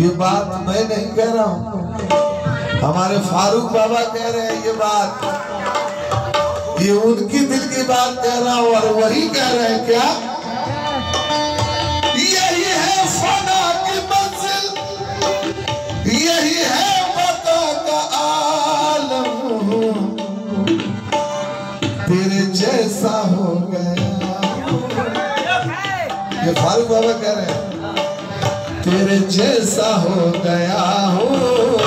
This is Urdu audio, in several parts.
یہ بات میں نہیں کہہ رہا ہوں۔ ہمارے فاروق بابا کہہ رہے ہیں یہ بات۔ یہ ان کی دل کی بات کہہ رہا ہوں اور وہی کہہ رہے ہیں کیا؟ یہی ہے فنا کی منزل، یہی ہے بقا کا عالم۔ تیرے جیسا ہو گیا۔ یہ فاروق بابا کہہ رہے ہیں۔ تیرے جیسا ہو گیا ہوں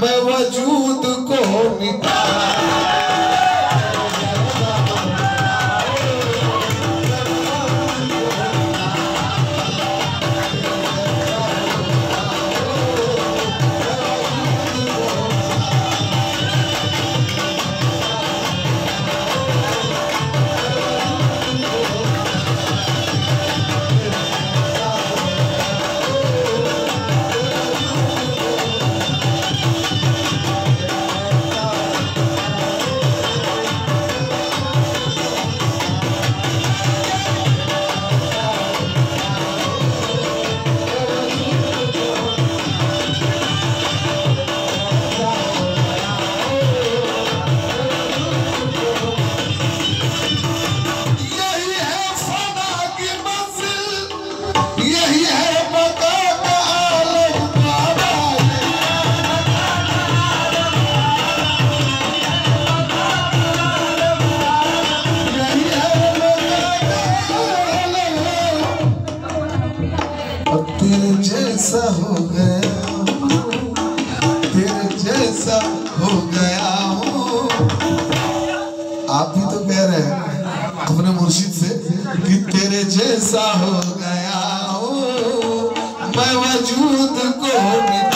میں وجود کو مٹا ہو گیا ہوں آپ بھی تو کہہ رہے ہیں اپنے مرشد سے کہ تیرے جیسا ہو گیا ہوں میں وجود کو مٹا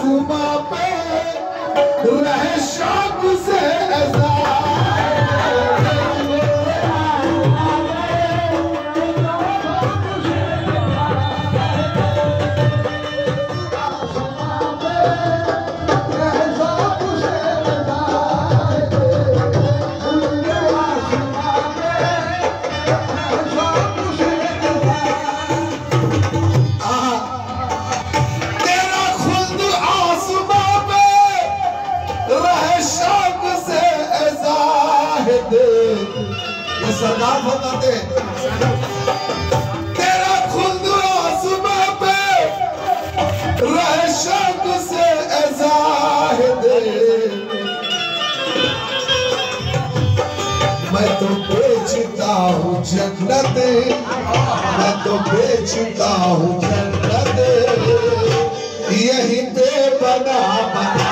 صوبہ پہ رہ شاہ تیرا خود فرماتے ہیں، تیرا خلد آسماں پہ رہ شوق سے اے زاہد میں تو بیچتا ہوں جنت میں تو بیچتا ہوں جنت یہی پہ بنا بنا